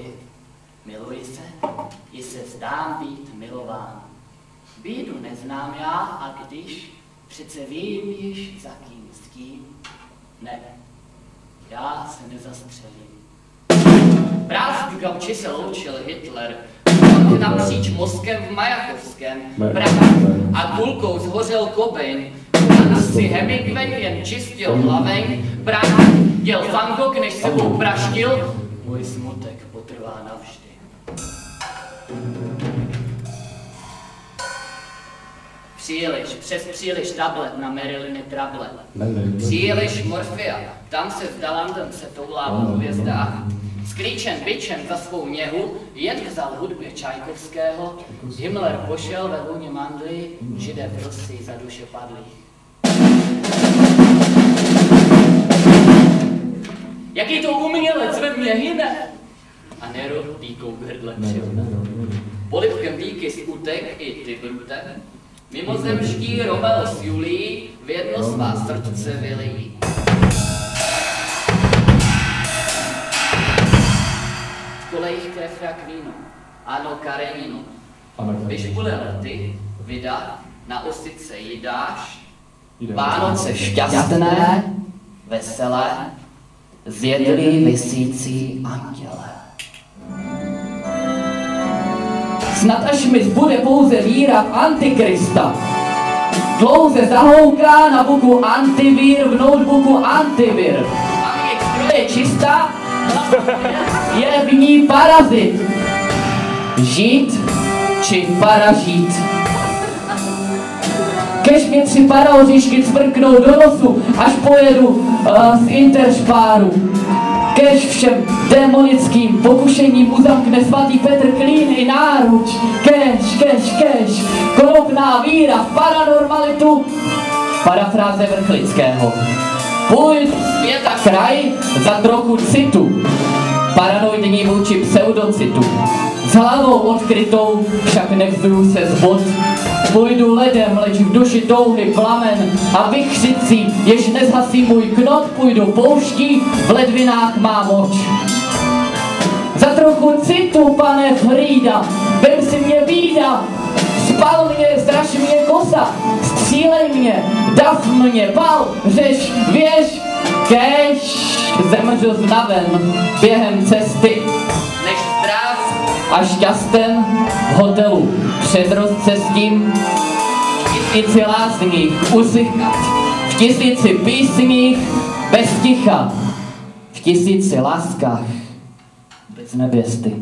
miluji. Miluji se, i se zdám být milován. Bídu neznám já, a když přece vím již za kým s kým, ne, já se nezastřelím. Prásk v gauči se loučil Hitler, napříč mozkem v Majakovském, Praha a kulkou zhořel Tam si Hemingway jen čistil hlaveň, Praha děl Van Gogh, než sebou praštil, můj smutek. Příliš, přes příliš tablet na Marilyny trable. Příliš morfia, tam se v Dalandem se toulává v hvězdách. Skrýčen byčem za svou něhu, jen vzal hudbě Čajkovského, Himmler pošel ve vůni mandly, židé prosí za duše padlých. Jaký to umělec ve mně hyne? A Nero dýkou k hrdle přivne. Polipkem díky skutek i ty brute, mimozemští Romeo s Julií v jedno svá srdce vylijí. kolejích krev jak víno. Ano, Karenino. Když bude lety, vydat, na osice jídáš, Vánoce šťastné, veselé, zjedlí vysící anděle. Snad až mi zbude pouze víra v Antikrista. Dlouze zahouká na buku antivír v notebooku antivir. A je čistá, je v ní parazit. Žít či paražít. Kež mě tři paraoříšky cvrknou do nosu, až pojedu uh, z Interšpáru. Kež všem démonickým pokušením uzamkne svatý Petr Klín i náruč. Kež, kež, kež, konopná víra v paranormalitu. Parafráze Vrchlického. Půjdu světa kraj za trochu citu paranoidní vůči pseudocitu. S hlavou odkrytou však nevzduju se z. Půjdu ledem, leč v duši touhy plamen a vychřicí, jež nezhasí můj knot, půjdu pouští, v ledvinách má moč. Za trochu citu, pane Frida, vem si mě vída, spal mě, zdraž mě kosa, střílej mě, dav mě, pal, řeš, věž, kež zemřel znavem během cesty, než zdrav a šťasten v hotelu před rozcestím v tisíci lásních usychat, v tisíci písních bez ticha, v tisíci láskách bez nevěsty.